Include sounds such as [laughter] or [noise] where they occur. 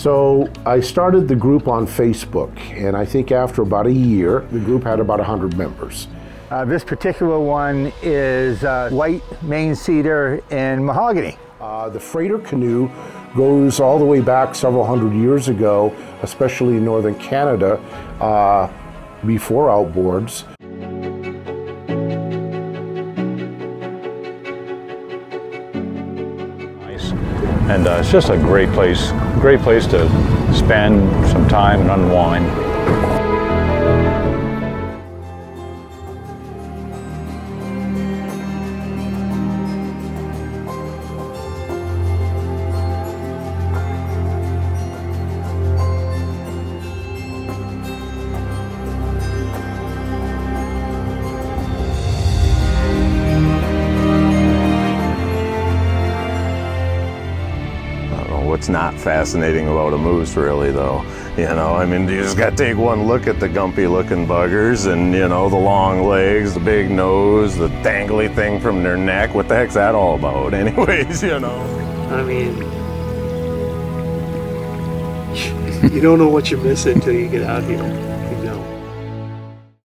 So I started the group on Facebook, and I think after about a year, the group had about 100 members. Uh, this particular one is uh, white Maine cedar and mahogany. Uh, the freighter canoe goes all the way back several hundred years ago, especially in northern Canada, uh, before outboards. And uh, it's just a great place, great place to spend some time and unwind. What's not fascinating about a moose really though. You know i mean you just got to take one look at the gumpy looking buggers and you know the long legs the big nose the dangly thing from their neck. What the heck's that all about [laughs] anyways you know? I mean you don't know what you're missing until you get out here